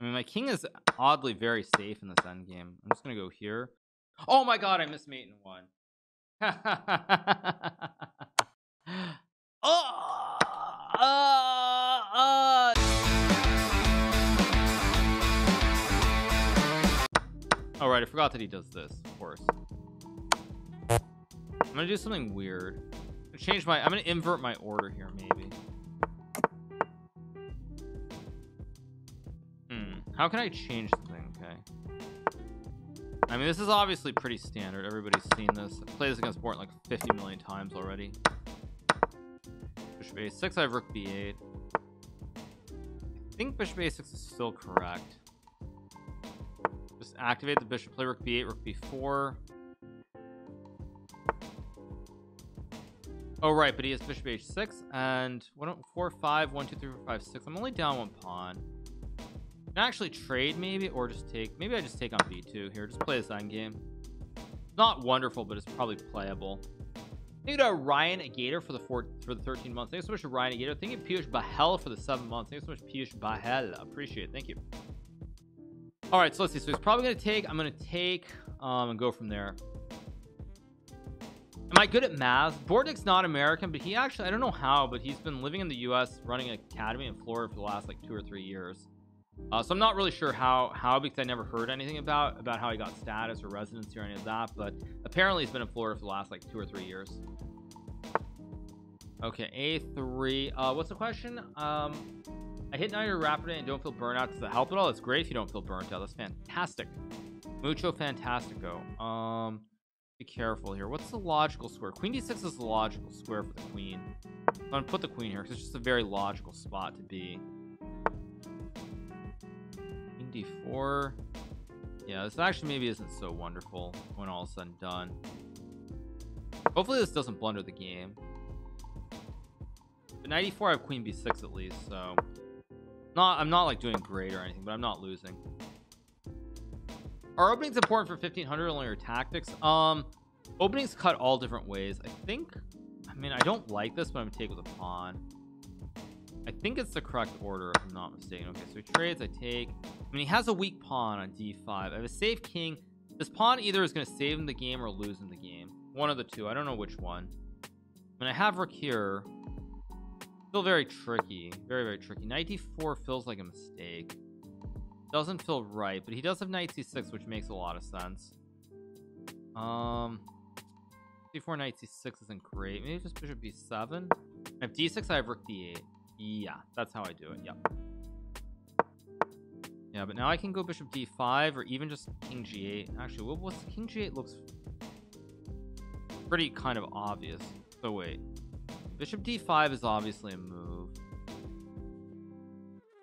I mean my king is oddly very safe in this end game I'm just gonna go here. Oh my god I missed mate in one. Oh all right I forgot that he does this of course. I'm gonna do something weird. Change my I'm gonna invert my order here maybe how can I change something okay. I mean this is obviously pretty standard. Everybody's seen this. I've played this against Bortnyk like 50 million times already. Bishop a6 I have rook b8 I think bishop a6 is still correct. Just activate the bishop play rook b8 rook b4 Oh right, but he has bishop h6 and one four five one two three four five six. I'm only down one pawn. Actually trade maybe or just take maybe I just take on b2 here. Just play this game. Not wonderful, but it's probably playable. Thank you to Ryan Gator for the four for the 13 months. Thanks so much to Ryan Gator. Thank you Piyush Bahel for the seven months. Thanks so much Piyush Bahel. Appreciate it. Thank you. All right, so let's see. So he's probably gonna take. I'm gonna take um and go from there. Am I good at math? Bortnyk's not American, but he actually, I don't know how, but he's been living in the US running an academy in Florida for the last like two or three years. Uh, so I'm not really sure how, how, because I never heard anything about, about how he got status or residency or any of that, but apparently he's been in Florida for the last like two or three years. Okay, A3. Uh, what's the question? Um, I hit 90 rapid and don't feel burnout. Does that help at all? It's great if you don't feel burnt out. That's fantastic. Mucho fantastico. Um, be careful here what's the logical square queen d6 is the logical square for the queen i'm gonna put the queen here because it's just a very logical spot to be d4 yeah this actually maybe isn't so wonderful when all is said and done. Hopefully this doesn't blunder the game. But 94 i have queen b6 at least so not i'm not like doing great or anything but i'm not losing. Are openings important for 1500 only or tactics? Um openings cut all different ways. I think I mean I don't like this but I'm gonna take with a pawn I think it's the correct order if I'm not mistaken. Okay so he trades I take. I mean he has a weak pawn on d5 I have a safe king. This pawn either is going to save him the game or lose him the game. One of the two. I don't know which one. I mean I have rook here. Still very tricky. Very very tricky. Knight d4 feels like a mistake. Doesn't feel right but he does have knight c6 which makes a lot of sense. Um c4 knight c6 isn't great. Maybe just bishop b7 I have d6 I have rook d8 yeah that's how I do it yep yeah but now I can go bishop d5 or even just king g8 actually what what's king g8 looks pretty kind of obvious so wait. Bishop d5 is obviously a move.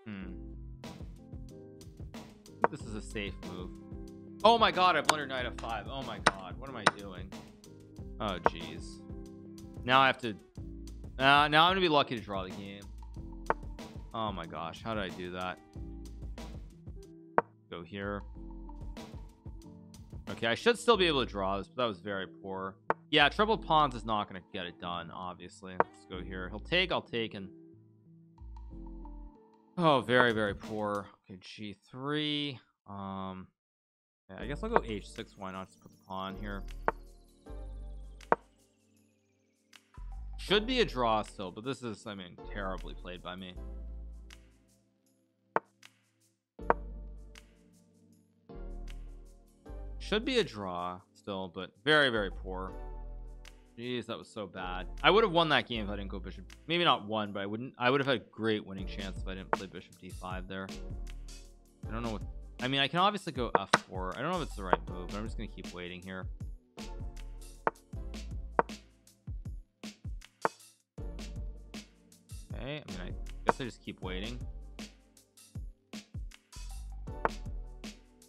Hmm. this is a safe move. Oh my god I blundered knight f5 oh my god what am I doing? Oh jeez. Now I have to uh, now I'm gonna be lucky to draw the game oh my gosh how did I do that? Go here. Okay I should still be able to draw this but that was very poor. Yeah triple pawns is not going to get it done obviously. Let's go here. He'll take I'll take and oh very very poor. Okay g3 um yeah, I guess I'll go h6 why not? Just put the pawn here. Should be a draw still but this is I mean terribly played by me should be a draw still but very very poor Jeez, that was so bad. I would have won that game if I didn't go bishop. Maybe not one, but I wouldn't. I would have had a great winning chance if I didn't play bishop d5 there. I don't know what. I mean, I can obviously go f4. I don't know if it's the right move, but I'm just gonna keep waiting here. Okay. I mean, I guess I just keep waiting.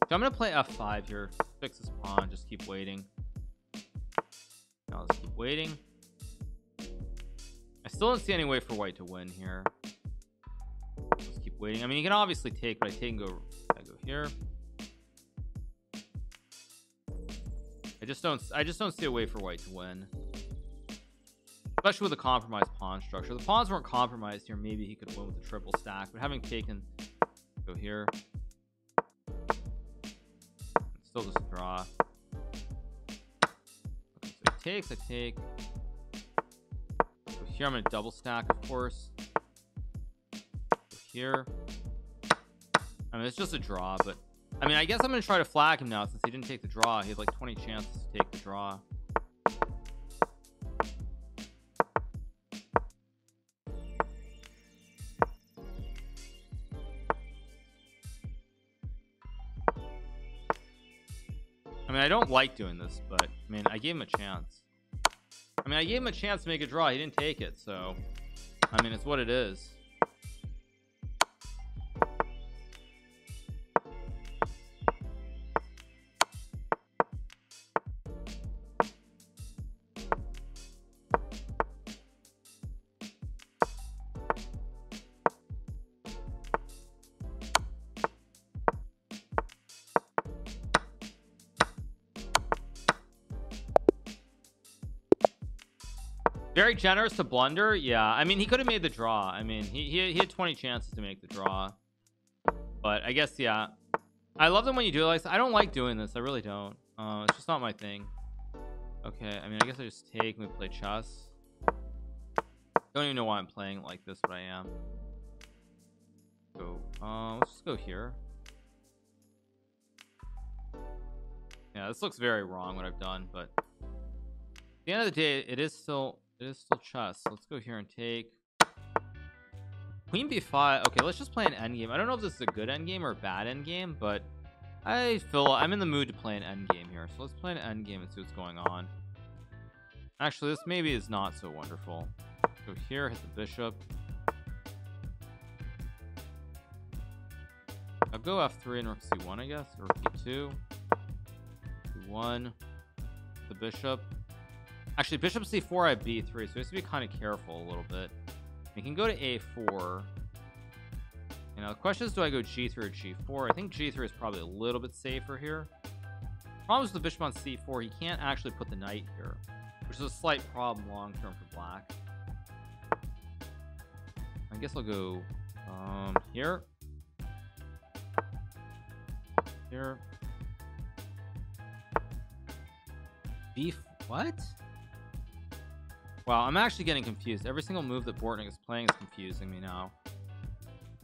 So I'm gonna play f5 here. Fix this pawn. Just keep waiting. Now let's keep waiting. I still don't see any way for white to win here. Let's keep waiting. I mean, you can obviously take, but I take and go. I go here. I just don't. I just don't see a way for white to win, especially with a compromised pawn structure. The pawns weren't compromised here. Maybe he could win with a triple stack, but having taken, go here. Still just draw. Okay, so he takes, I take. So here I'm gonna double stack, of course. Here. I mean, it's just a draw, but I mean, I guess I'm gonna try to flag him now since he didn't take the draw. He had like 20 chances to take the draw. I don't like doing this, but I mean, I gave him a chance. I mean, I gave him a chance to make a draw. He didn't take it, so I mean, it's what it is. Very generous to blunder. Yeah, I mean, he could have made the draw. I mean, he, he, he had 20 chances to make the draw. But I guess, yeah. I love them when you do it like. I don't like doing this. I really don't. Uh, it's just not my thing. Okay, I mean, I guess I just take and we play chess. Don't even know why I'm playing like this, but I am. So, uh, let's just go here. Yeah, this looks very wrong what I've done, but at the end of the day, it is still it is still chess. Let's go here and take Queen b5. Okay, let's just play an endgame. I don't know if this is a good endgame or a bad endgame, but I feel I'm in the mood to play an endgame here. So let's play an endgame and see what's going on. Actually, this maybe is not so wonderful. Go here, hit the bishop. I'll go f3 and rook c1, I guess, or b2. c1, the bishop. Actually, bishop c4, I have b3, so he has to be kind of careful a little bit. We can go to a4. You know, the question is, do I go g3 or g4? I think g3 is probably a little bit safer here. Problem with the bishop on c4, he can't actually put the knight here, which is a slight problem long term for black. I guess I'll go um, here. Here. Beef. What? Wow, I'm actually getting confused. Every single move that Bortnyk is playing is confusing me now.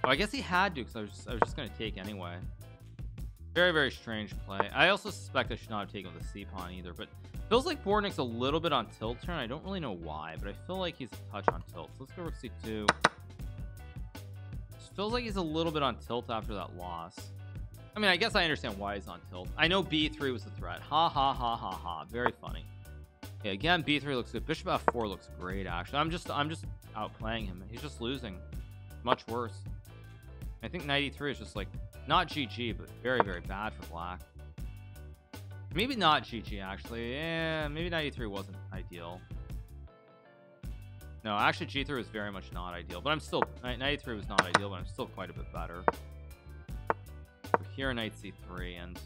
Oh, I guess he had to because I was just, I was just going to take anyway. Very, very strange play. I also suspect I should not have taken the C pawn either, but feels like Bortnyk's a little bit on tilt turn. I don't really know why, but I feel like he's a touch on tilt. So let's go rook C2. Just feels like he's a little bit on tilt after that loss. I mean, I guess I understand why he's on tilt. I know B3 was the threat. Ha ha ha ha ha. Very funny. Yeah, again, b3 looks good. Bishop f4 looks great, actually. I'm just I'm just outplaying him. He's just losing. Much worse. I think g3 is just like not GG, but very, very bad for black. Maybe not GG, actually. Yeah, maybe g3 wasn't ideal. No, actually G3 was very much not ideal, but I'm still g3 was not ideal, but I'm still quite a bit better. We're here knight c3 and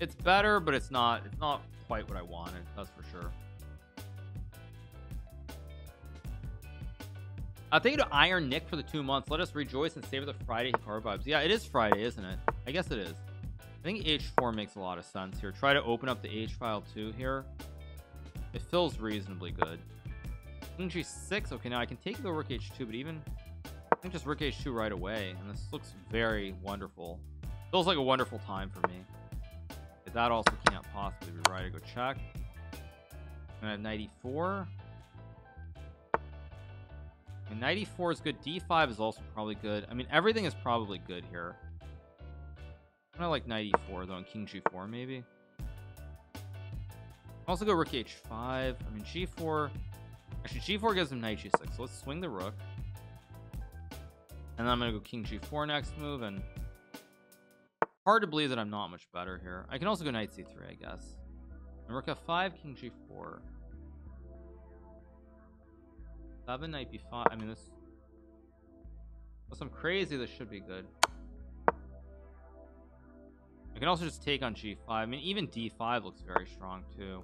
it's better, but it's not it's not quite what I wanted, that's for sure. Uh, thank you to Iron Nick for the two months. Let us rejoice and savor the Friday car vibes. Yeah, it is Friday, isn't it? I guess it is. I think H4 makes a lot of sense here. Try to open up the H file too here. It feels reasonably good. King G6. Okay, now I can take the Rook H2, but even I think just Rook H2 right away. And this looks very wonderful. Feels like a wonderful time for me. That also can't possibly be right. I go check. And I have 94. And 94 is good. D5 is also probably good. I mean, everything is probably good here. I like 94 though, and King G4 maybe. Also go Rook H5. I mean, G4. Actually, G4 gives him Knight G6. So let's swing the Rook. And then I'm gonna go King G4 next move, and hard to believe that I'm not much better here. I can also go Knight C3, I guess. And Rook F5, King G4. 7 knight b5 I mean this some crazy this should be good. I can also just take on g5 I mean even d5 looks very strong too.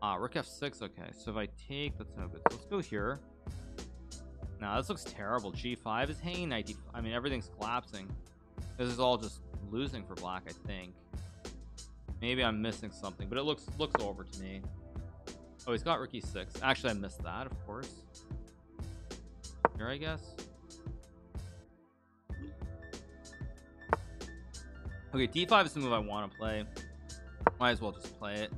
Ah rook f6 okay. So if I take that's no good so let's go here. Now this looks terrible. G5 is hanging knight. I mean everything's collapsing. This is all just losing for black I think. Maybe I'm missing something but it looks looks over to me. Oh he's got rook e6 actually I missed that of course here I guess. Okay d5 is the move I want to play. Might as well just play it.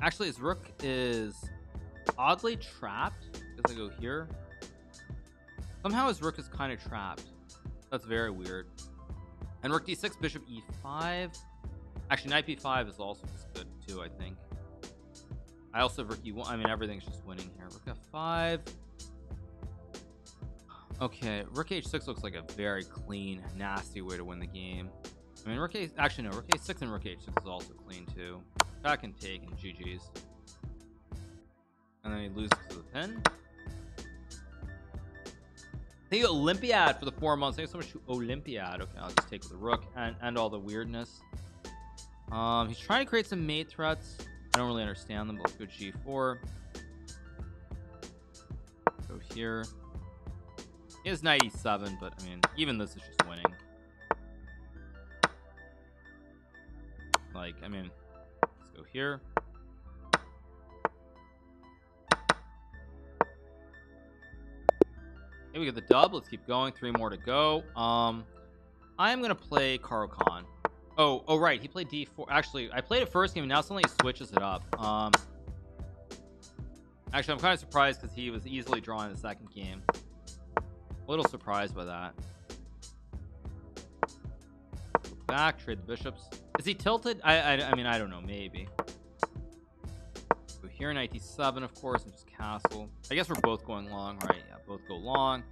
Actually his rook is oddly trapped. Because I go here. Somehow his rook is kind of trapped. That's very weird. And rook d6 bishop e5 actually knight b5 is also just good too I think I also have rook e1 I mean everything's just winning here. Rook f5 okay rook h6 looks like a very clean nasty way to win the game. I mean rook a actually no rook a6 and rook h6 is also clean too. That can take and GG's and then he loses to the pin Thank you Olympiad for the four months. Thank you so much to Olympiad. Okay I'll just take the rook and, and all the weirdness. Um he's trying to create some mate threats I don't really understand them but let's go g4 go here. He has 97 but I mean even this is just winning. Like I mean let's go here. Here we get the dub. Let's keep going. Three more to go. Um I am gonna play Caro-Kann oh oh right. He played d4 actually I played it first game and now suddenly he switches it up. Um actually I'm kind of surprised because he was easily drawn in the second game. A little surprised by that. Back trade the bishops. Is he tilted? I, I I mean I don't know. Maybe. Go here in 97 of course and just castle. I guess we're both going long right? Yeah both go long.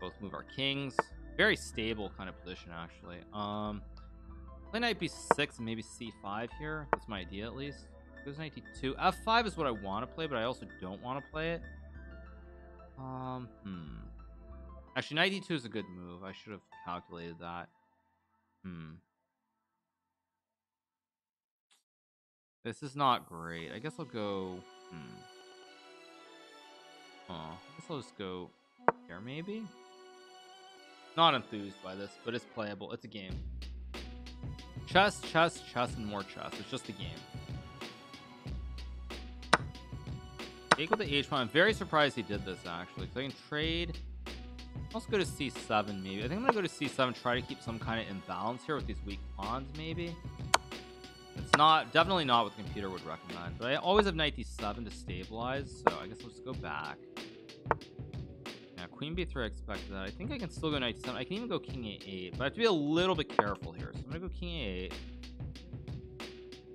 Both move our kings. Very stable kind of position actually. Um play knight b6 maybe c5 here. That's my idea at least. Goes 92 f5 is what I want to play but I also don't want to play it. Um hmm. Actually 92 is a good move. I should have calculated that. Hmm. This is not great. I guess I'll go hmm. Oh I guess I'll just go here maybe? Not enthused by this but it's playable. It's a game chess chess chess and more chess. It's just a game. Take with the h1 I'm very surprised he did this actually because I can trade. Let's go to c7 maybe. I think I'm gonna go to c7 try to keep some kind of imbalance here with these weak pawns maybe. It's not definitely not what the computer would recommend but I always have knight d7 to stabilize so I guess let's go back queen b3 I expected that. I think I can still go knight d7 I can even go king a8 but I have to be a little bit careful here. So I'm gonna go king a8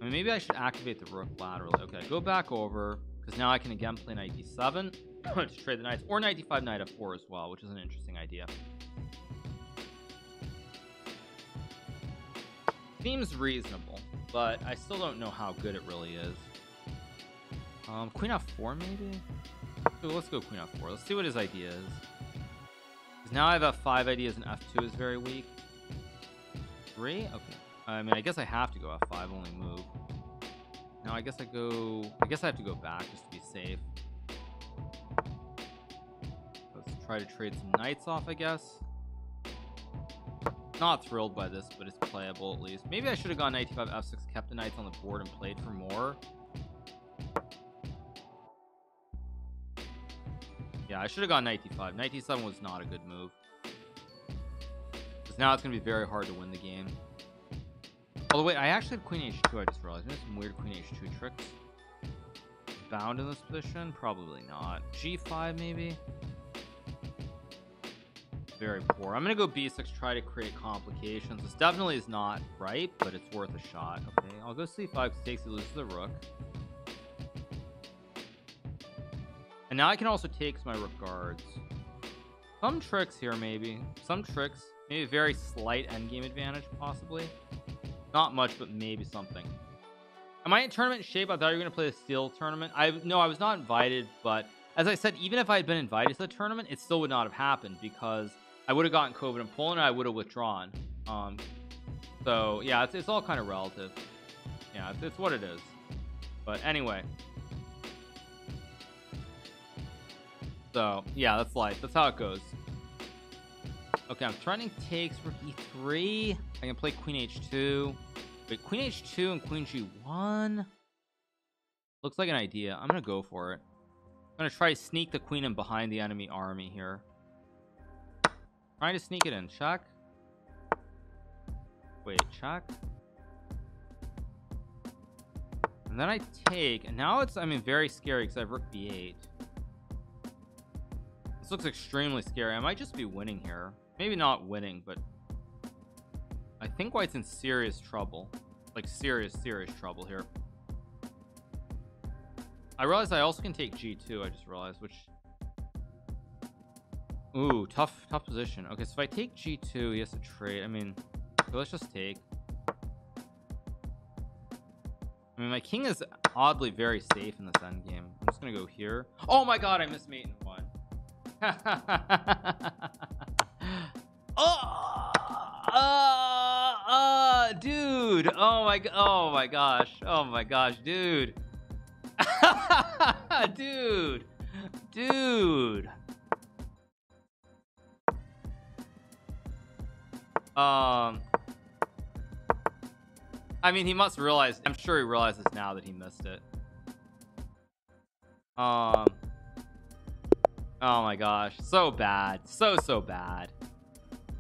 I mean maybe I should activate the rook laterally. Okay go back over because now I can again play knight d7 to trade the knights or knight d5 knight f4 as well which is an interesting idea. Seems reasonable but I still don't know how good it really is. Um queen f4 maybe? Let's go queen f4 let's see what his idea is now I have f5 ideas and f2 is very weak. Three? Okay. I mean I guess I have to go f5 only move. Now I guess I go I guess I have to go back just to be safe. Let's try to trade some knights off I guess. Not thrilled by this but it's playable at least. Maybe I should have gone knight f5 f6 kept the knights on the board and played for more yeah I should have gone knight d5 knight d7 was not a good move. Because now it's gonna be very hard to win the game. Oh wait I actually have queen h2 I just realized. There's some weird queen h2 tricks. Bound in this position? Probably not. G5 maybe? Very poor. I'm gonna go b6 try to create complications. This definitely is not right but it's worth a shot okay? I'll go c5 because takes he loses the rook and now I can also take my rook guards some tricks here maybe. Some tricks. Maybe a very slight endgame advantage possibly. Not much but maybe something. Am I in tournament shape? I thought you were gonna play the steel tournament. I no I was not invited but as I said even if I had been invited to the tournament it still would not have happened because I would have gotten COVID in Poland and I would have withdrawn. Um so yeah it's, it's all kind of relative. Yeah it's, it's what it is. But anyway so yeah that's life that's how it goes Okay, I'm threatening takes rook e3. I can play queen h2. Wait, queen h2 and queen g1. Looks like an idea. I'm gonna go for it. I'm gonna try to sneak the queen in behind the enemy army here. Trying to sneak it in. Check. Wait, check. And then I take, and now it's, I mean, very scary because I have rook b8. This looks extremely scary. I might just be winning here. Maybe not winning, but I think White's in serious trouble. Like serious, serious trouble here. I realize I also can take G2, I just realized, which... Ooh, tough, tough position. Okay, so if I take G2, he has to trade. I mean, let's just take. I mean, my king is oddly very safe in this end game. I'm just gonna go here. Oh my god, I missed mate in one. Oh, uh, uh, dude. Oh my, oh my gosh. Oh my gosh, dude. dude, dude. Um, I mean, he must realize. I'm sure he realizes now that he missed it. Um. Oh my gosh, so bad, so so bad.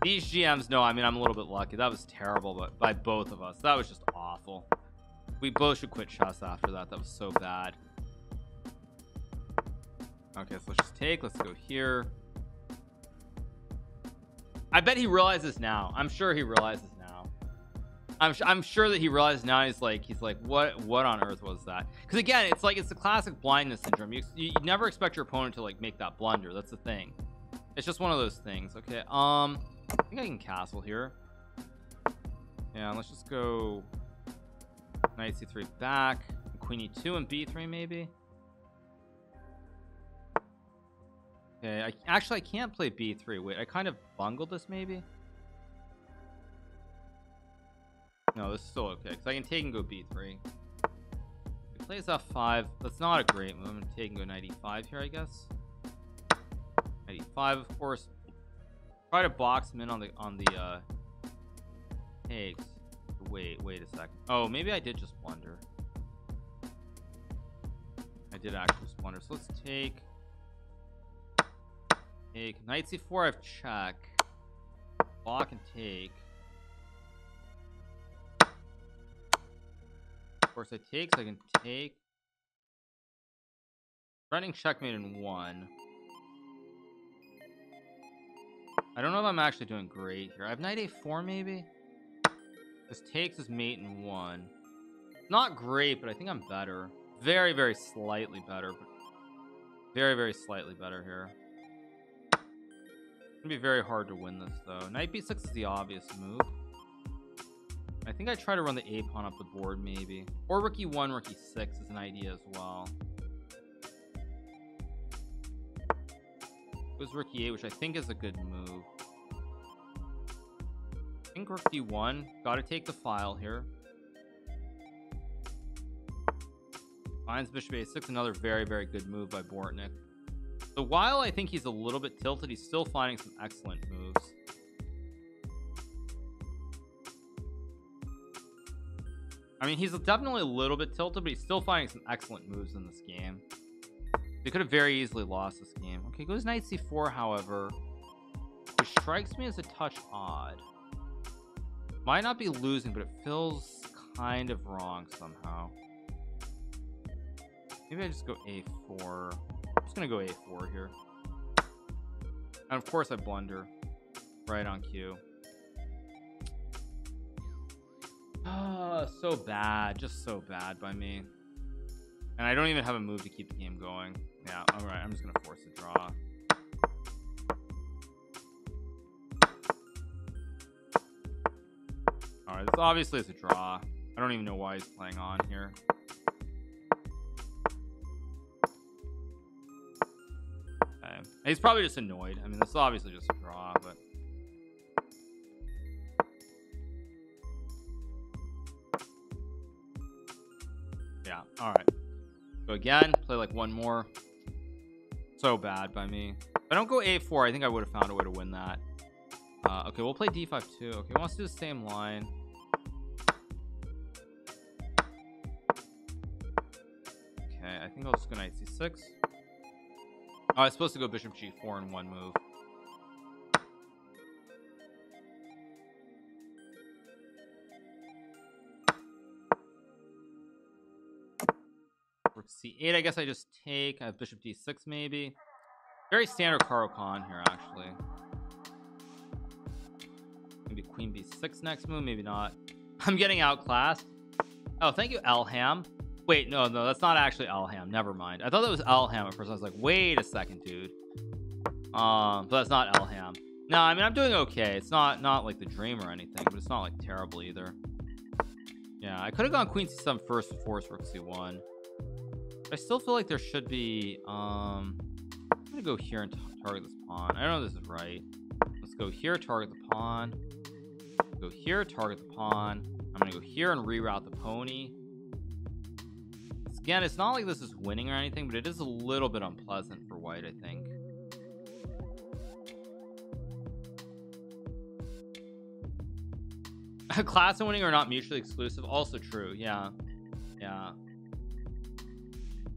These GMs know. I mean, I'm a little bit lucky. That was terrible, but by both of us, that was just awful. We both should quit chess after that. That was so bad. Okay, so let's just take. Let's go here. I bet he realizes now. I'm sure he realizes. I'm, I'm sure that he realizes now. He's like, he's like, what, what on earth was that? Because again, it's like it's the classic blindness syndrome. You, you, you never expect your opponent to like make that blunder. That's the thing. It's just one of those things. Okay. Um, I think I can castle here. Yeah, let's just go knight c3 back, queen e2 and b3 maybe. Okay, I actually I can't play b3. Wait, I kind of bungled this maybe. No, this is still okay because I can take and go b3. He plays f5. That's not a great move. I'm gonna take and go knight e5 here, I guess. Knight e5, of course. Try to box him in on the on the uh, takes. Wait, wait a second. Oh, maybe I did just blunder. I did actually just blunder. So let's take Take knight c4. I have check. Block and take. Course, I take, so I can take. Running checkmate in one. I don't know if I'm actually doing great here. I have knight a4 maybe. This takes his mate in one. Not great, but I think I'm better. Very, very slightly better, but very, very slightly better here It's gonna be very hard to win this though. Knight b6 is the obvious move. I think I try to run the a pawn up the board maybe, or rook e1, rook e6 is an idea as well. It was rook e8, which I think is a good move. I think rook d1. Got to take the file here. Finds bishop a6, another very, very good move by Bortnyk. So while I think he's a little bit tilted, he's still finding some excellent moves. I mean, he's definitely a little bit tilted, but he's still finding some excellent moves in this game. They could have very easily lost this game. Okay, goes knight c4, however, which strikes me as a touch odd. Might not be losing, but it feels kind of wrong somehow. Maybe I just go a4 I'm just gonna go a4 here. And of course I blunder. Right on cue. Ah, so bad. Just so bad by me. And I don't even have a move to keep the game going. Yeah, alright, I'm just gonna force a draw. Alright, this obviously is a draw. I don't even know why he's playing on here. Okay. He's probably just annoyed. I mean, this is obviously just a draw, but. Yeah, alright. Go again, play like one more. So bad by me. If I don't go a4, I think I would have found a way to win that. uh okay we'll play d5 too okay wants to do the same line okay I think I'll just go knight c6 oh I was supposed to go bishop g4 in one move rook c8 I guess I just take I have bishop d6 maybe. Very standard Caro-Kann here actually. Maybe queen b6 next move maybe not. I'm getting outclassed. Oh thank you Elham. Wait no no that's not actually Elham. Never mind. I thought that was Elham at first. I was like wait a second dude. Um but that's not Elham. No I mean I'm doing okay. It's not not like the dream or anything but it's not like terrible either. Yeah I could have gone queen c7 first before rook c1 I still feel like there should be um I'm gonna go here and target this pawn. I don't know if this is right. Let's go here target the pawn. Go here target the pawn. I'm gonna go here and reroute the pony. Again it's not like this is winning or anything but it is a little bit unpleasant for white I think. Class and winning are not mutually exclusive also true yeah. Yeah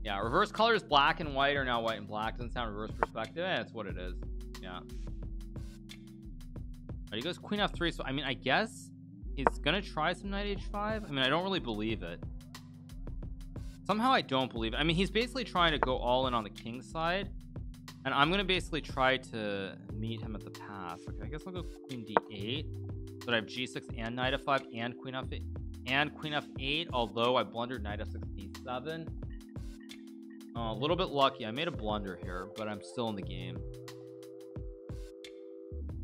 yeah reverse colors black and white are now white and black. Doesn't sound reverse perspective. Eh, that's what it is. Yeah. He goes queen f3 so I mean I guess he's gonna try some knight h5 I mean I don't really believe it. Somehow I don't believe it. I mean he's basically trying to go all in on the king side and I'm gonna basically try to meet him at the pass. Okay I guess I'll go queen d8 but I have g6 and knight f5 and queen f8 and queen f8 although I blundered knight f6 d7 uh, a little bit lucky. I made a blunder here but I'm still in the game.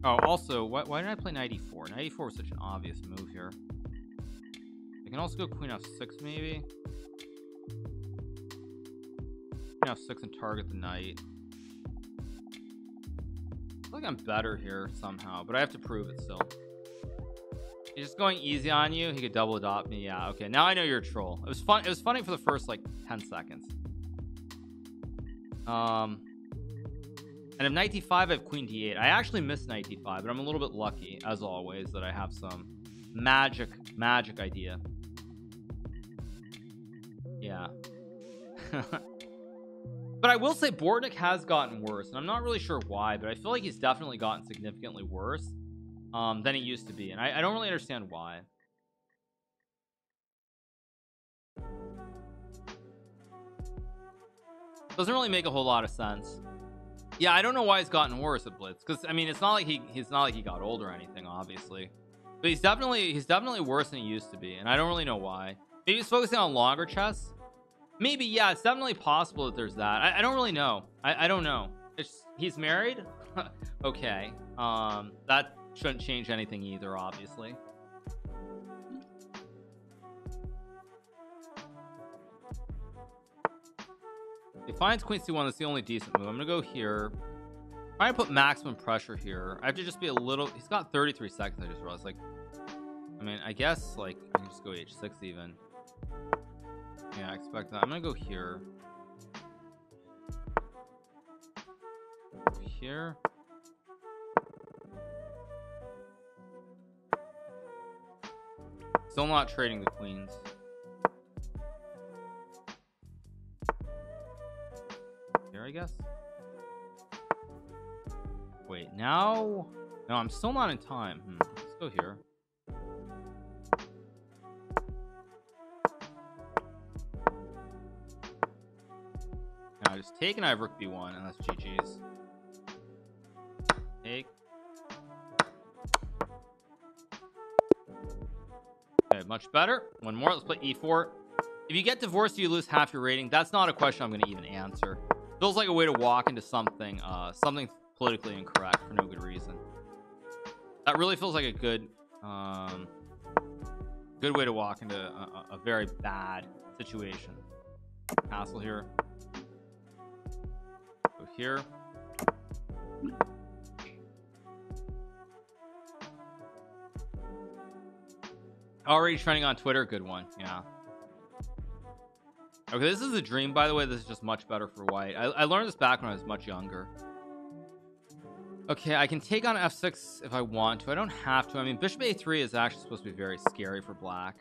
Oh also why, why did I play knight e4 knight e4 was such an obvious move here. I can also go queen f6 maybe? Queen f6 and target the knight. I feel like I'm better here somehow but I have to prove it still. He's just going easy on you. He could double adopt me. Yeah okay. Now I know you're a troll. It was fun it was funny for the first like 10 seconds um and if knight d5 I have queen d8 I actually missed knight d5 but I'm a little bit lucky as always that I have some magic magic idea. Yeah. But I will say Bortnyk has gotten worse and I'm not really sure why but I feel like he's definitely gotten significantly worse um, than he used to be and I, I don't really understand why doesn't really make a whole lot of sense. Yeah I don't know why he's gotten worse at Blitz because I mean it's not like he he's not like he got old or anything obviously. But he's definitely he's definitely worse than he used to be and I don't really know why. Maybe he's focusing on longer chess? Maybe yeah it's definitely possible that there's that. I, I don't really know. I, I don't know. It's he's married? Okay um that shouldn't change anything either obviously He finds queen c1 that's the only decent move. I'm gonna go here. Try to put maximum pressure here I have to just be a little he's got 33 seconds I just realized like I mean I guess like I can just go h6 even. Yeah I expect that. I'm gonna go here. Here. Still not trading the queens I guess. Wait now? No I'm still not in time. Hmm. let's go here. Now just take and I have rook b1 and that's GG's take. Okay much better. One more let's play e4 if you get divorced you lose half your rating. That's not a question I'm going to even answer feels like a way to walk into something uh something politically incorrect for no good reason. That really feels like a good um good way to walk into a, a very bad situation. Castle here. Go here. Already trending on Twitter good one yeah okay this is a dream by the way this is just much better for white I, I learned this back when I was much younger Okay, I can take on f6 if I want to. I don't have to. I mean, bishop a3 is actually supposed to be very scary for black.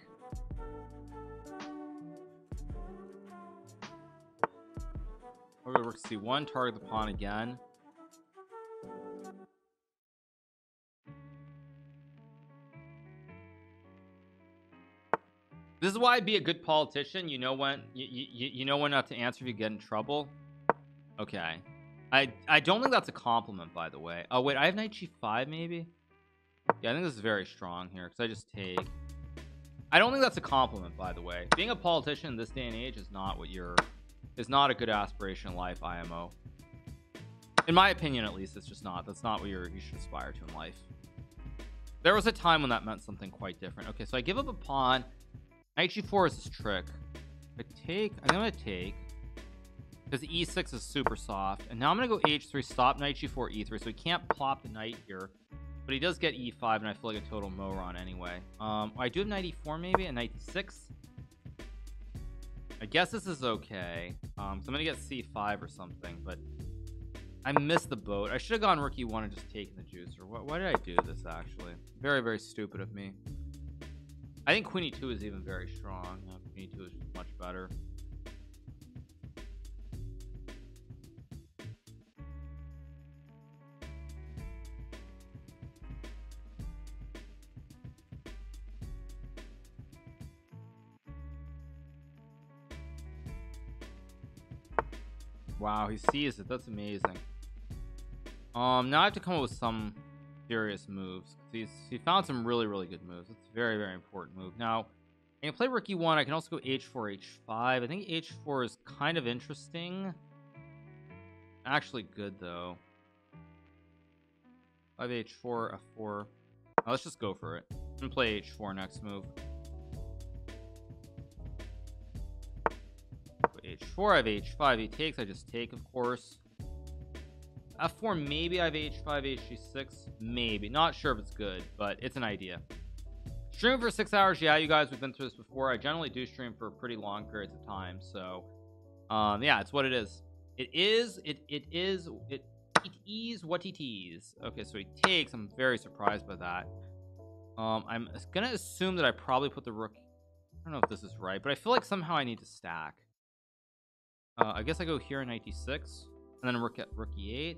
Over to rook c1, target the pawn again. This is why be a good politician. You know when you, you, you know when not to answer if you get in trouble. Okay. I I don't think that's a compliment, by the way. Oh wait, I have knight g5 maybe. Yeah, I think this is very strong here because I just take. I don't think that's a compliment, by the way. Being a politician in this day and age is not what you're is not a good aspiration in life. IMO. In my opinion, at least, it's just not. That's not what you're you should aspire to in life. There was a time when that meant something quite different. Okay, so I give up a pawn. Knight g4 is this trick. I take. I'm gonna take because e6 is super soft and now i'm gonna go h3 stop knight g4 e3 so he can't plop the knight here but he does get e5 and i feel like a total moron anyway. Um i do have knight e4 maybe and knight e6 i guess this is okay um so i'm gonna get c5 or something but i missed the boat. I should have gone rookie one and just taken the juicer. What why did i do this actually? Very very stupid of me i think queen e2 is even very strong yeah, queen e2 is much better Wow, he sees it. That's amazing. Um, now I have to come up with some serious moves. He's he found some really really good moves. It's a very very important move. Now, I can play rook e1. I can also go h4, h5. I think h4 is kind of interesting. Actually good though. 5 h4, f4. Now, let's just go for it. Gonna play h4 next move. h4 I have h5 he takes I just take of course f4 maybe I have h5 hg6 maybe. Not sure if it's good but it's an idea. Stream for six hours yeah you guys we've been through this before. I generally do stream for pretty long periods of time so um yeah it's what it is. It is it it is it it is what it is. Okay so he takes I'm very surprised by that. Um I'm gonna assume that I probably put the rook I don't know if this is right but I feel like somehow I need to stack. Uh, I guess I go here in 96 and then rook at rook e8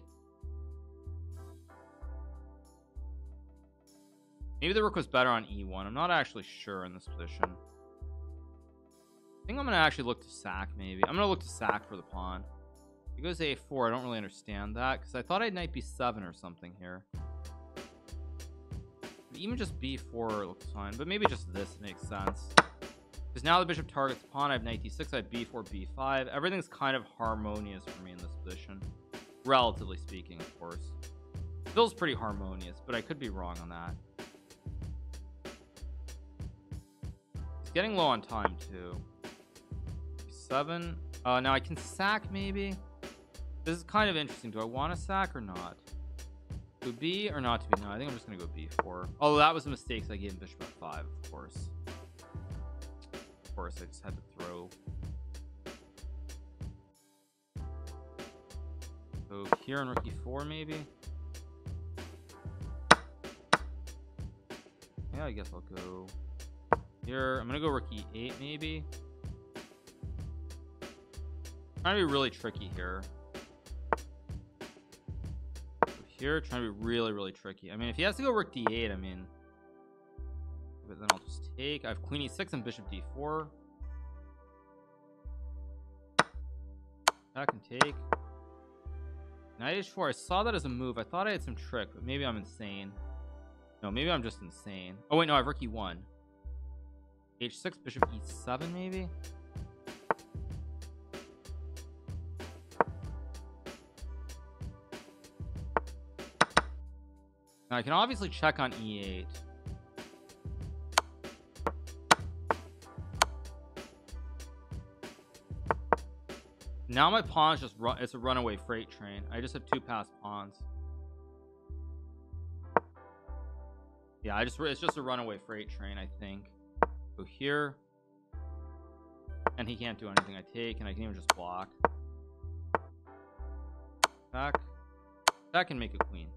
maybe the rook was better on e1 I'm not actually sure in this position. I think I'm gonna actually look to sack maybe. I'm gonna look to sack for the pawn. He goes a4 I don't really understand that because I thought I'd knight b7 or something here. Even just b4 looks fine but maybe just this makes sense because now the bishop targets pawn I have knight d6 I have b4 b5 everything's kind of harmonious for me in this position. Relatively speaking of course. Feels pretty harmonious but I could be wrong on that. It's getting low on time too. Seven uh now I can sack maybe? This is kind of interesting. Do I want to sack or not? To b or not to be? No I think I'm just gonna go b4 oh that was the mistakes I gave bishop f5 of course course I just had to throw. So here on rook e4 maybe? Yeah I guess I'll go here. I'm gonna go rook e8 maybe? Trying to be really tricky here. Here trying to be really really tricky. I mean if he has to go rook d8 I mean but then I'll just take I have queen e6 and bishop d4 I can take. Knight h4 I saw that as a move. I thought I had some trick but maybe I'm insane. No maybe I'm just insane. Oh wait no I have rook e1 h6 bishop e7 maybe? Now I can obviously check on e8 Now my pawn's just run it's a runaway freight train. I just have two past pawns. Yeah, I just it's just a runaway freight train, I think. Go here. And he can't do anything. I take and I can even just block. Back. That can make a queen.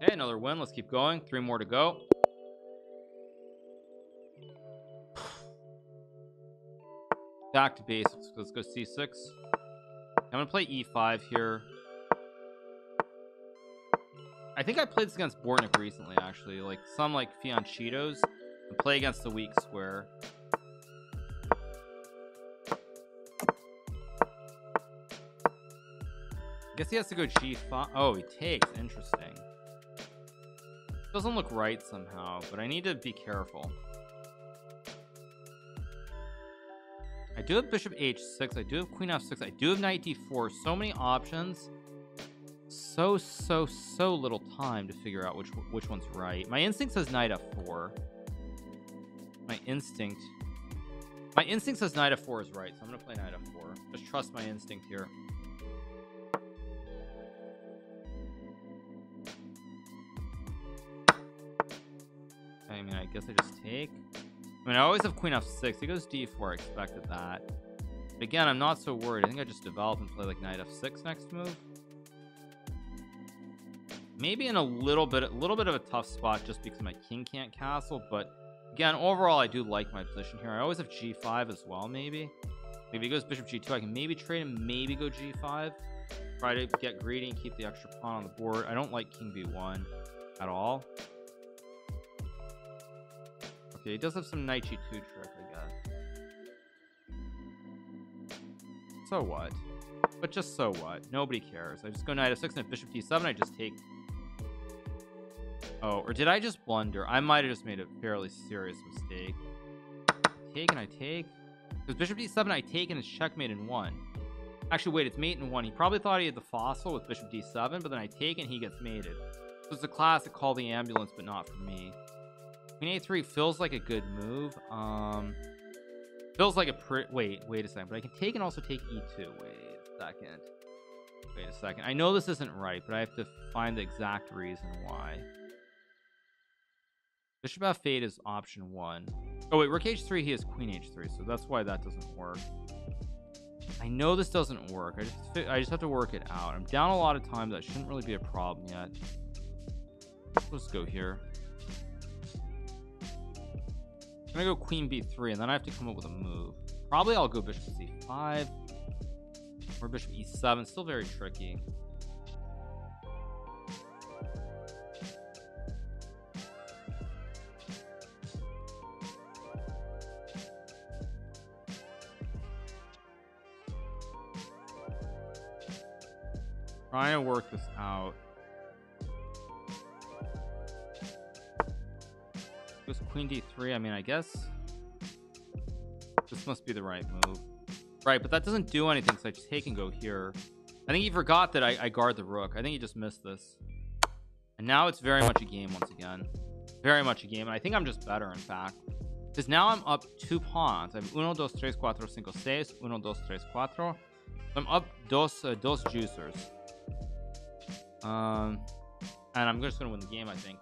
Hey, another win. Let's keep going. Three more to go. Back to basics. Let's go c6. I'm gonna play e5 here. I think I played this against Bortnyk recently, actually. Like some like Fianchettos and play against the weak square. I guess he has to go g5. Oh, he takes. Interesting. Doesn't look right somehow, but I need to be careful. Do have bishop h6. I do have queen f6. I do have knight d4. So many options. So, so, so little time to figure out which which one's right. My instinct says knight f4. My instinct... My instinct says knight f4 is right, so I'm to play knight f4. Just trust my instinct here. I mean, I guess I just take. I mean, I always have queen f6. He goes d4. I expected that. But again, I'm not so worried. I think I just develop and play like knight f6 next move. Maybe in a little bit, a little bit of a tough spot just because my king can't castle. But again, overall, I do like my position here. I always have g5 as well. Maybe. Maybe he goes bishop g2. I can maybe trade him. Maybe go g5. Try to get greedy and keep the extra pawn on the board. I don't like king b1 at all. Okay, he does have some knight g2 trick, I guess. So what? But just so what? Nobody cares. I just go knight f6 and bishop d7. I just take. Oh, or did I just blunder? I might have just made a fairly serious mistake. Take and I take. Because bishop d7 I take and it's checkmate in one. Actually, wait, it's mate in one. He probably thought he had the fossil with bishop d7, but then I take and he gets mated. So it's a classic call the ambulance, but not for me. Queen a3 feels like a good move. Um, feels like a pretty. Wait, wait a second. But I can take and also take e2. Wait a second. Wait a second. I know this isn't right, but I have to find the exact reason why. Bishop f8 is option one. Oh wait, rook h3. He has queen h3, so that's why that doesn't work. I know this doesn't work. I just I just have to work it out. I'm down a lot of time. That shouldn't really be a problem yet. Let's go here. I'm gonna go queen b3 and then I have to come up with a move? Probably I'll go bishop c5 or bishop e7 still very tricky. Trying to work this out queen d3 I mean I guess this must be the right move. Right but that doesn't do anything so I take and go here. I think he forgot that I, I guard the rook. I think he just missed this. And now it's very much a game once again. Very much a game and I think I'm just better in fact. Because now I'm up two pawns. I have uno dos tres cuatro cinco seis uno dos tres cuatro. I'm up dos uh, dos juicers. Um and I'm just gonna win the game I think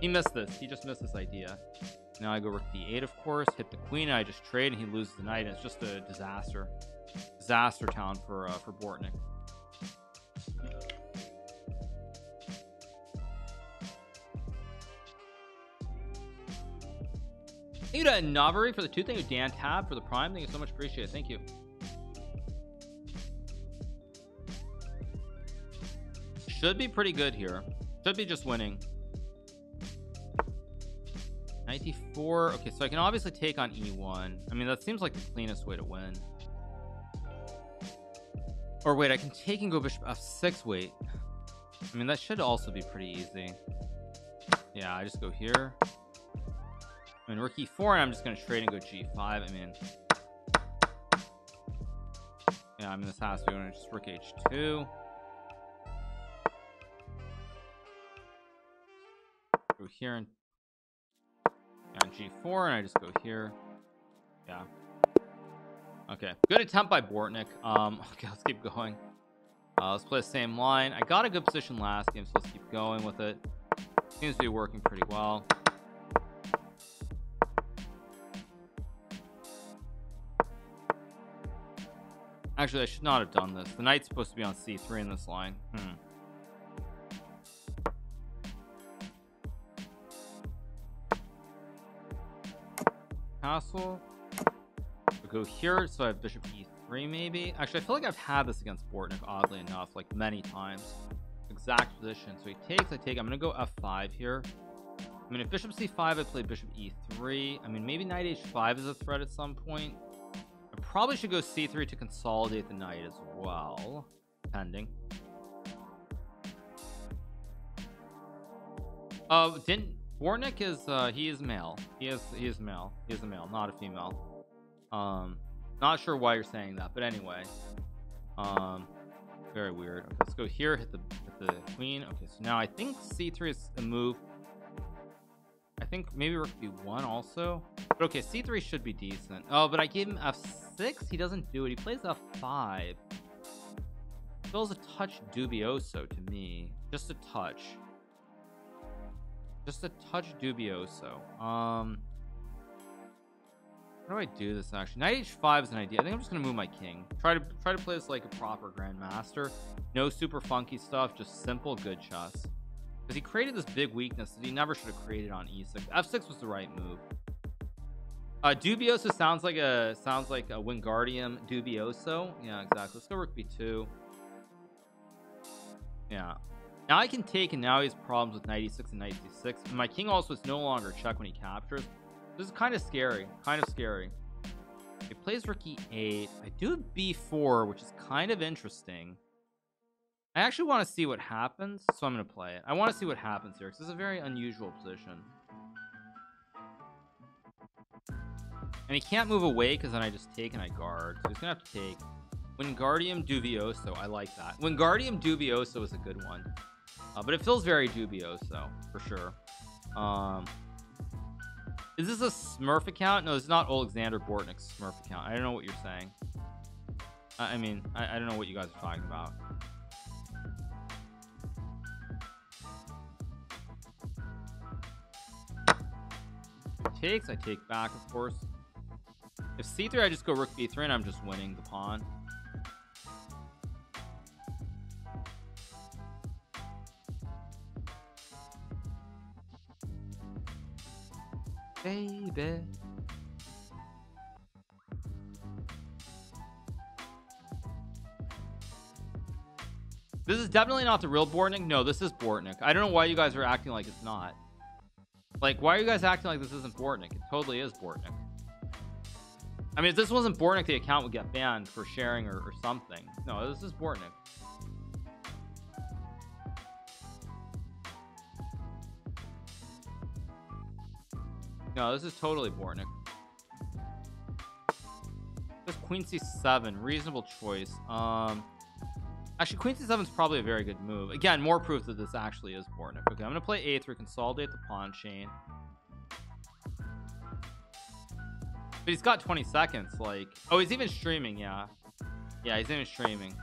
he missed this. He just missed this idea. Now I go rook d8, of course. Hit the queen. I just trade, and he loses the knight. It's just a disaster. Disaster town for uh, for Bortnyk. Thank you to Navari for the two. Thank you, Dan Tab, for the prime. Thank you so much. Appreciate it. Thank you. Should be pretty good here. Should be just winning. 94 okay so I can obviously take on e1 I mean that seems like the cleanest way to win. Or wait I can take and go bishop f6 wait. I mean that should also be pretty easy. Yeah I just go here. I mean rook e4 and I'm just gonna trade and go g5 I mean. Yeah I mean this has to be to just rook h2 go here and on g4 and I just go here. Yeah. Okay good attempt by Bortnyk um okay let's keep going. Uh, let's play the same line. I got a good position last game so let's keep going with it. Seems to be working pretty well. Actually I should not have done this. The knight's supposed to be on c3 in this line. Hmm. Castle. We'll go here so I have bishop e3 maybe. Actually I feel like I've had this against Bortnyk oddly enough like many times. Exact position. So he takes I take. I'm gonna go f5 here. I mean if bishop c5 I play bishop e3 I mean maybe knight h5 is a threat at some point. I probably should go c3 to consolidate the knight as well pending. Uh didn't Bortnyk is uh he is male. He is he is male. He is a male not a female. Um not sure why you're saying that but anyway. Um very weird. Okay, let's go here hit the hit the queen. Okay so now I think c3 is a move. I think maybe rook b1 also. But okay c3 should be decent. Oh but I gave him f6 he doesn't do it. He plays f5 feels a touch dubioso to me. Just a touch just a touch dubioso. Um how do I do this actually? Knight h5 is an idea. I think I'm just gonna move my king. Try to try to play this like a proper grandmaster. No super funky stuff just simple good chess. Because he created this big weakness that he never should have created on e6 f6 was the right move. Uh dubioso sounds like a sounds like a wingardium dubioso. Yeah exactly. Let's go rook b2 yeah now I can take and now he has problems with 96 and 96 and my king also is no longer check when he captures. This is kind of scary kind of scary. He plays rook e8 I do b4 which is kind of interesting. I actually want to see what happens so I'm gonna play it. I want to see what happens here because this is a very unusual position. And he can't move away because then I just take and I guard so he's gonna have to take Wingardium Dubioso. I like that. Wingardium Dubioso is a good one uh, but it feels very dubious, though, for sure. Um is this a smurf account? No it's not alexander bortnyk's smurf account. I don't know what you're saying. I, I mean I, I don't know what you guys are talking about. Takes i take back of course. If c3 i just go rook b3 and i'm just winning the pawn baby. This is definitely not the real Bortnyk no this is Bortnyk I don't know why you guys are acting like it's not. Like why are you guys acting like this isn't Bortnyk it totally is Bortnyk I mean if this wasn't Bortnyk the account would get banned for sharing or, or something. No this is Bortnyk No, this is totally Bortnyk. This Queen C7, reasonable choice. Um, actually, Queen C7 is probably a very good move. Again, more proof that this actually is Bortnyk. Okay, I'm gonna play A3, consolidate the pawn chain. But he's got 20 seconds. Like, oh, he's even streaming. Yeah, yeah, he's even streaming.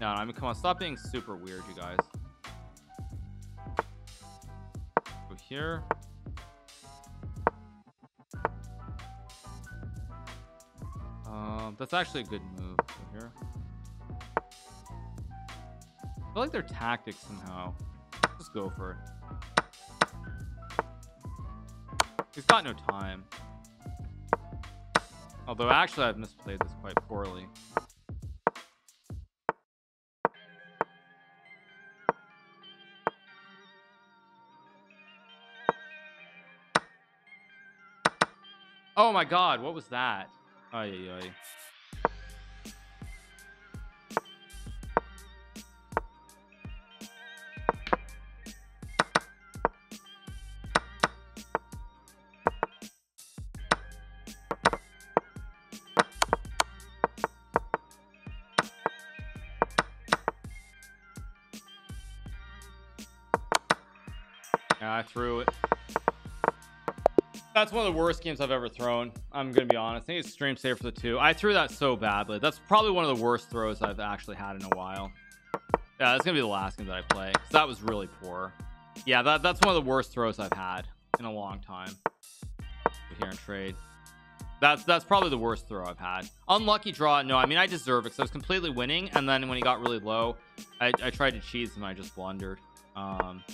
No, I mean, come on, stop being super weird, you guys. Go here. Um, that's actually a good move here. I feel like their tactics somehow. Just go for it. He's got no time. Although actually I've misplayed this quite poorly. Oh my god, what was that? Ai, ai, ai. That's one of the worst games I've ever thrown I'm gonna be honest. I think it's stream safe for the two. I threw that so badly. That's probably one of the worst throws I've actually had in a while. Yeah that's gonna be the last game that I play. That was really poor. Yeah that, that's one of the worst throws I've had in a long time. Here in trade. That's that's probably the worst throw I've had. Unlucky draw no I mean I deserve it because I was completely winning and then when he got really low I, I tried to cheese him I just blundered. Um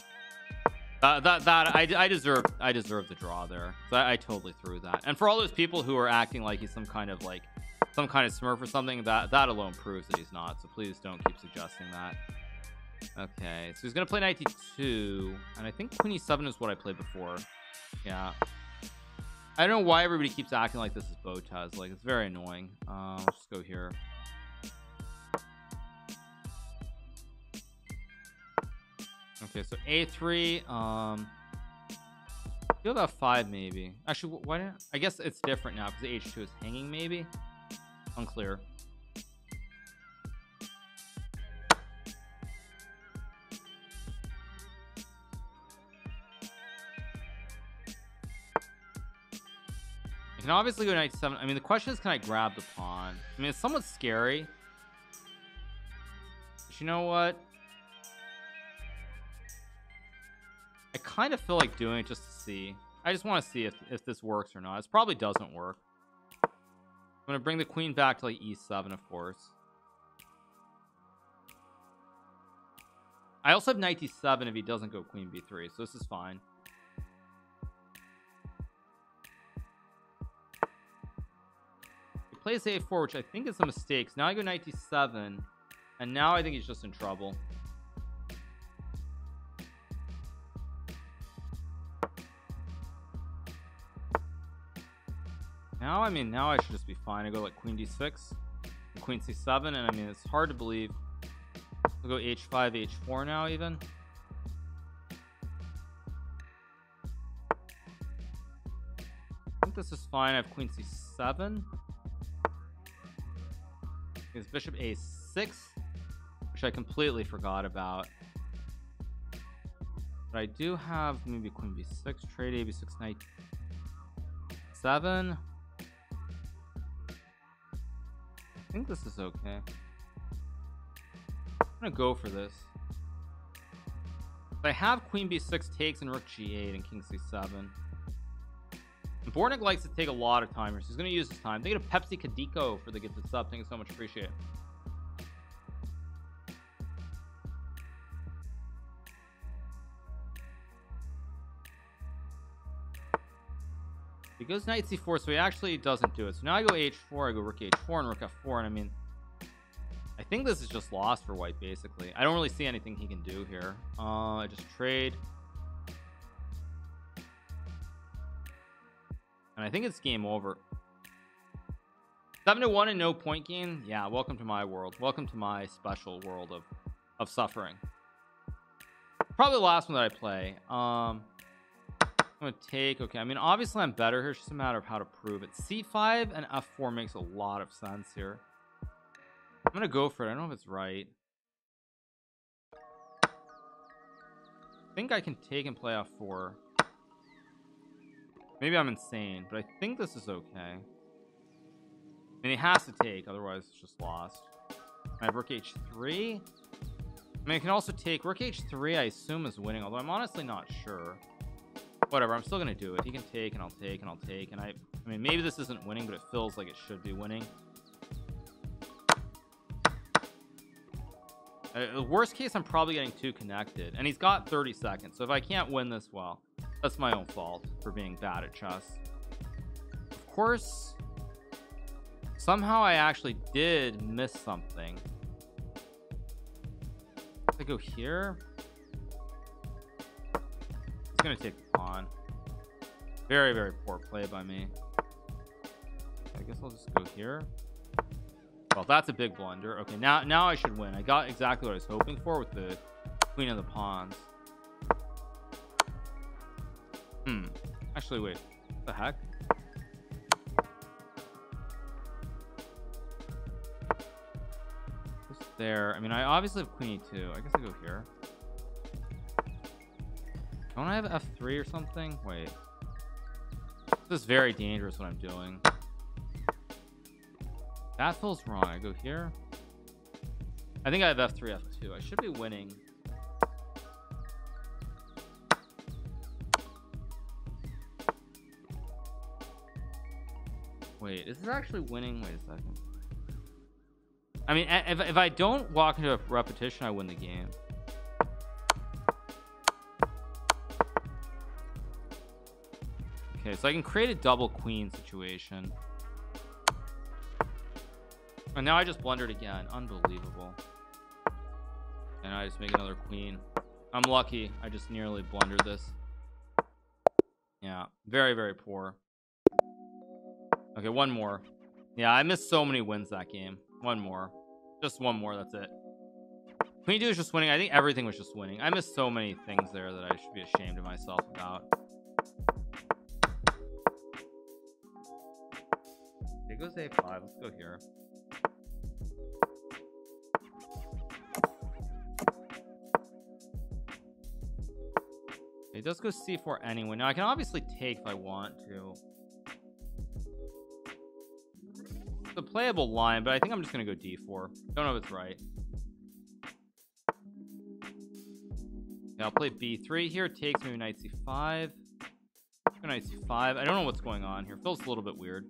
Uh, that that I, I deserve I deserve the draw there. I, I totally threw that. And for all those people who are acting like he's some kind of like some kind of smurf or something, that that alone proves that he's not. So please don't keep suggesting that. Okay, so he's gonna play 92, and I think Queen E7 is what I played before. Yeah. I don't know why everybody keeps acting like this is Botez. Like it's very annoying. Um, let's just go here. Okay, so A3. Um, feel about five maybe. Actually, why? didn't I guess it's different now because H2 is hanging. Maybe unclear. I can obviously go knight seven. I mean, the question is, can I grab the pawn? I mean, it's somewhat scary. But you know what? I kind of feel like doing it just to see. I just want to see if, if this works or not. It probably doesn't work. I'm going to bring the queen back to like e7, of course. I also have knight d7 if he doesn't go queen b3, so this is fine. He plays a4, which I think is a mistake. So now I go knight d7, and now I think he's just in trouble. Now, I mean, now I should just be fine. I go like queen d6, queen c7, and I mean, it's hard to believe. I'll go h5, h4 now, even. I think this is fine. I have queen c7. It's bishop a6, which I completely forgot about. But I do have maybe queen b6, trade a b6, knight 7. Think this is okay. I'm gonna go for this. I have queen b6 takes and rook g8 and king c7. And Bortnyk likes to take a lot of time here, so he's gonna use his time. Thank you to Pepsi Kadiko for the gifted sub. Thank you so much. Appreciate it. He goes knight c4, so he actually doesn't do it. So now I go h4, I go rook h4 and rook f4, and I mean, I think this is just lost for white, basically. I don't really see anything he can do here. Uh, I just trade. And I think it's game over. 7 to 1 and no point gain. Yeah, welcome to my world. Welcome to my special world of, of suffering. Probably the last one that I play. Um, I'm gonna take okay I mean obviously I'm better here it's just a matter of how to prove it. C5 and f4 makes a lot of sense here. I'm gonna go for it I don't know if it's right. I think I can take and play f4 maybe I'm insane but I think this is okay. I mean he has to take otherwise it's just lost. I have rook h3 I mean I can also take rook h3 I assume is winning although I'm honestly not sure whatever i'm still gonna do it. He can take and i'll take and i'll take and i i mean maybe this isn't winning but it feels like it should be winning. Uh, worst case i'm probably getting too connected and he's got 30 seconds so if i can't win this well that's my own fault for being bad at chess. Of course somehow i actually did miss something. I go here He's gonna take Very, very poor play by me. I guess I'll just go here. Well, that's a big blunder. Okay, now now I should win. I got exactly what I was hoping for with the queen of the pawns. Hmm. Actually, wait. What the heck? Just there. I mean, I obviously have queen e2. I guess I go here. Don't I have F3 or something? Wait. This is very dangerous what I'm doing. That feels wrong. I go here. I think I have F3, F2. I should be winning. Wait, is this actually winning? Wait a second. I mean, if, if I don't walk into a repetition, I win the game. Okay, so I can create a double queen situation. And now I just blundered again. Unbelievable. And I just make another queen. I'm lucky. I just nearly blundered this. Yeah, very, very poor. Okay, one more. Yeah, I missed so many wins that game. One more. Just one more, that's it. Queen 2 is just winning. I think everything was just winning. I missed so many things there that I should be ashamed of myself about. It goes A5. Let's go here. It does go c4 anyway. Now I can obviously take if I want to. It's a playable line, but I think I'm just gonna go d4. Don't know if it's right. Yeah, I'll play b3 here. Takes maybe knight c5. Knight c5. I don't know what's going on here. Feels a little bit weird.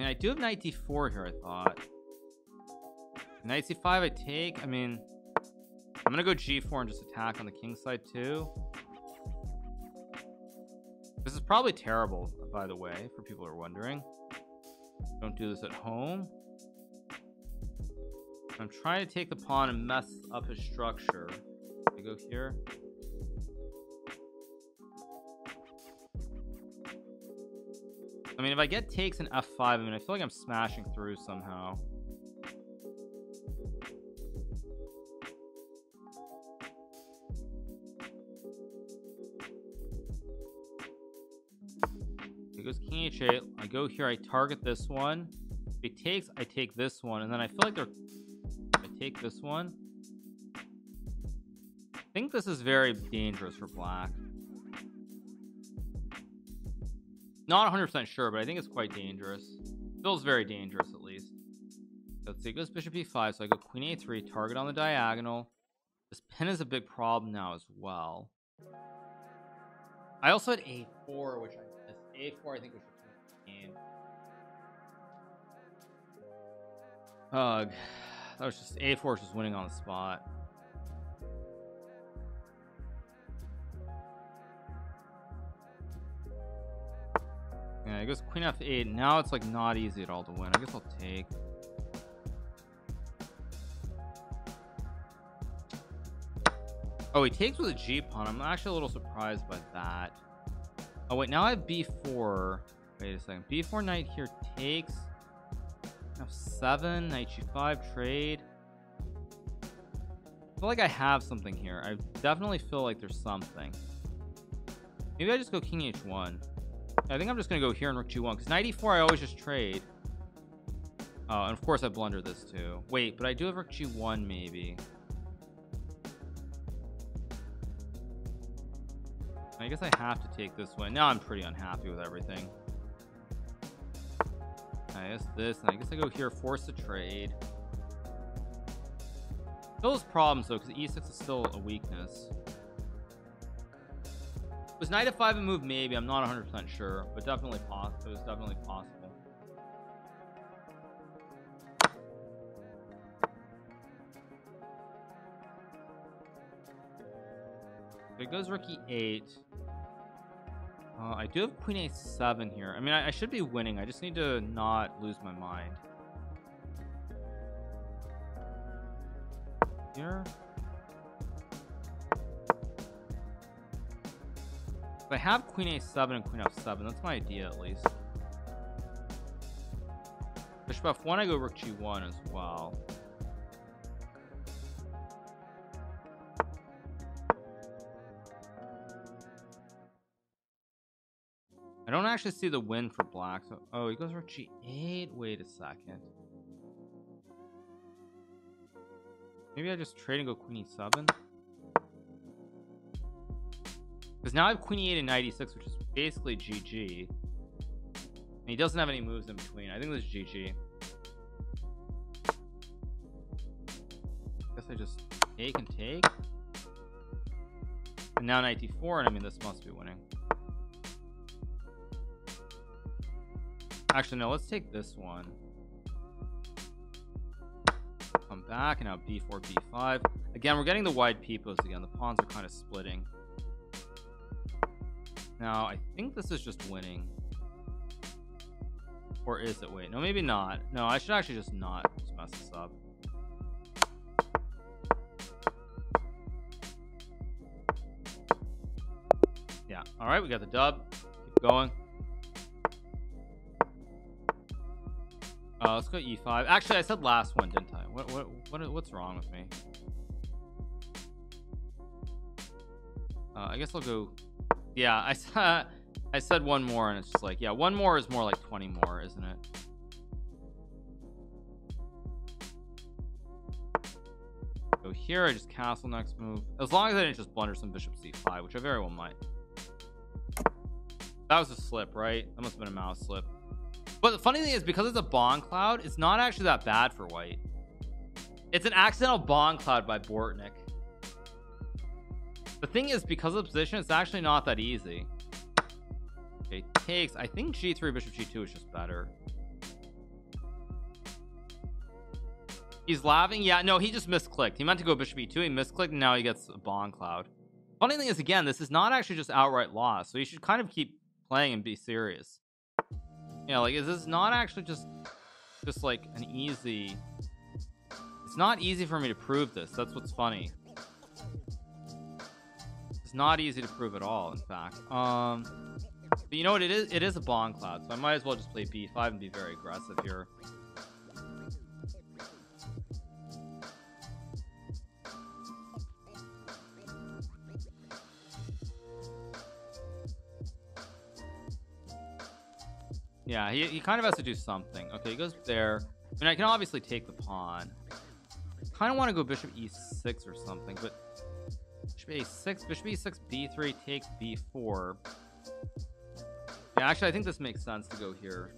Mean, I do have knight d4 here, I thought. Knight c5 I take. I mean, I'm gonna go g4 and just attack on the king side too. This is probably terrible, by the way, for people who are wondering. Don't do this at home. I'm trying to take the pawn and mess up his structure. I go here. I mean, if I get takes in f5, I mean, I feel like I'm smashing through somehow. It goes king h8. I go here. I target this one. If it takes, I take this one, and then I feel like they're. I take this one. I think this is very dangerous for black. Not 100% sure, but I think it's quite dangerous. Feels very dangerous, at least. Let's see, it goes bishop e5, so I go queen a3, target on the diagonal. This pin is a big problem now as well. I also had a4, which I missed. a4, I think, was game. Ugh. That was just a4 was just winning on the spot. Yeah, it goes queen f8. Now it's like not easy at all to win. I guess I'll take. Oh, he takes with a G pawn. I'm actually a little surprised by that. Oh, wait. Now I have b4. Wait a second. b4 knight here takes. f7, knight g5, trade. I feel like I have something here. I definitely feel like there's something. Maybe I just go king h1. I think I'm just gonna go here and rook g1 because g4 I always just trade. Oh, and of course I blunder this too. Wait, but I do have rook g1 maybe. I guess I have to take this one. Now I'm pretty unhappy with everything. I guess this, and I guess I go here, force a trade. Those problems though, because e6 is still a weakness. Was knight f5 a move? Maybe. I'm not 100% sure, but definitely possible. It was definitely possible. It goes rook e8. Uh, I do have queen a7 here. I mean, I, I should be winning. I just need to not lose my mind. Here. I have queen a7 and queen f7. That's my idea, at least. Bishop f1, I go rook g1 as well. I don't actually see the win for black. So, oh, he goes rook g8. Wait a second. Maybe I just trade and go queen e7. Because now I have queen e8 and knight e6, which is basically GG. And he doesn't have any moves in between. I think this is GG. I guess I just take and take. And now knight d4, and I mean, this must be winning. Actually, no, let's take this one. come back and now b4 b5 again we're getting the wide peepos again the pawns are kind of splitting now I think this is just winning. Or is it wait no maybe not. No I should actually just not just mess this up. Yeah all right we got the dub. Keep going. Uh, let's go e5 actually I said last one didn't I? What what, what what's wrong with me? Uh, I guess I'll go yeah I I said one more and it's just like yeah one more is more like 20 more isn't it? Go here I just castle next move. As long as I didn't just blunder some bishop c5 which I very well might. That was a slip right? That must have been a mouse slip. But the funny thing is because it's a Bongcloud it's not actually that bad for white. It's an accidental Bongcloud by Bortnyk the thing is because of the position it's actually not that easy. Okay takes I think g3 bishop g2 is just better. He's laughing yeah no he just misclicked. He meant to go bishop e2 he misclicked and now he gets a Bongcloud funny thing is again this is not actually just outright loss so you should kind of keep playing and be serious. Yeah like this is not actually just just like an easy it's not easy for me to prove this that's what's funny it's not easy to prove at all in fact. Um but you know what? It is it is a Bongcloud, so I might as well just play b5 and be very aggressive here. Yeah he, he kind of has to do something. Okay he goes there. I mean I can obviously take the pawn. Kind of want to go bishop e6 or something but a6. Bishop e6, b3, takes b4. Yeah, actually, I think this makes sense to go here.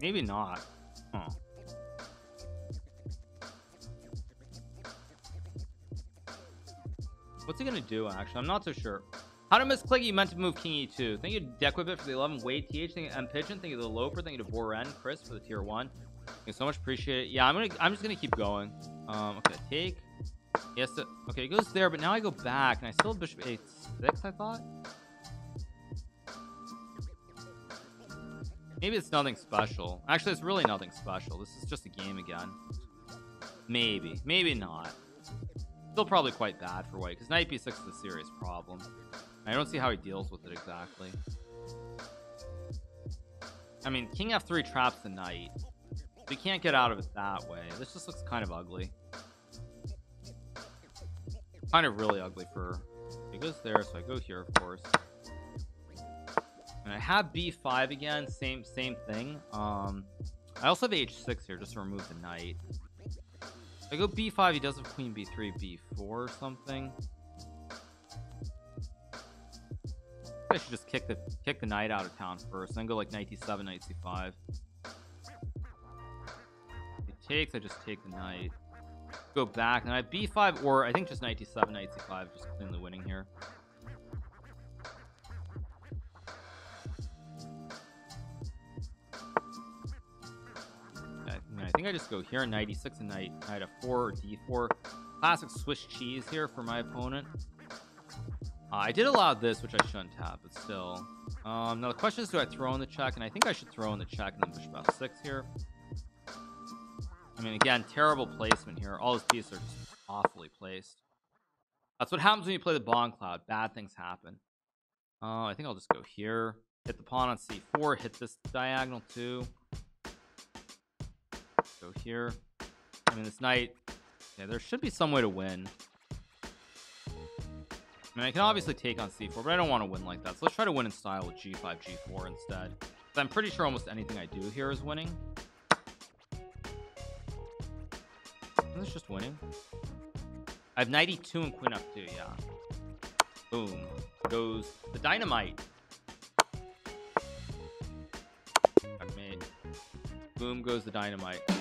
Maybe not. Huh. What's he gonna do, actually? I'm not so sure. How to miss click, you meant to move king e2. Thank you to Dequibit for the 11. Wade TH, thank you M Pigeon, thank you the Loper, thank you to Boren, Chris for the tier 1. So much appreciated. Yeah, I'm gonna I'm just gonna keep going. Um okay, take. Yes, okay, it goes there, but now I go back and I still have bishop a6, I thought. Maybe it's nothing special. Actually, it's really nothing special. This is just a game again. Maybe. Maybe not. Still probably quite bad for white, because knight b6 is a serious problem. I don't see how he deals with it exactly. I mean, king f3 traps the knight we can't get out of it that way. This just looks kind of ugly. Kind of really ugly for he goes there so I go here of course. And I have b5 again same same thing. Um I also have h6 here just to remove the knight. If I go b5 he does have queen b3 b4 or something. I should just kick the kick the knight out of town first then go like knight d7 knight c5 it takes I just take the knight. Go back and I b5 or I think just knight d7 knight c5 just cleanly winning here. I think I just go here knight e6 and knight knight f4 or d4 classic Swiss cheese here for my opponent. Uh, I did allow this which I shouldn't have but still. Um, now the question is do I throw in the check? And I think I should throw in the check and then bishop f6 here I mean again terrible placement here. All his pieces are just awfully placed. That's what happens when you play the Bongcloud. bad things happen. Uh, I think I'll just go here. Hit the pawn on c4 hit this diagonal too. Go here. I mean this knight yeah there should be some way to win. I mean I can obviously take on c4 but I don't want to win like that. So let's try to win in style with g5 g4 instead. I'm pretty sure almost anything I do here is winning It's just winning? I have 92 and queen up two. yeah. Boom. Goes the dynamite. Boom goes the dynamite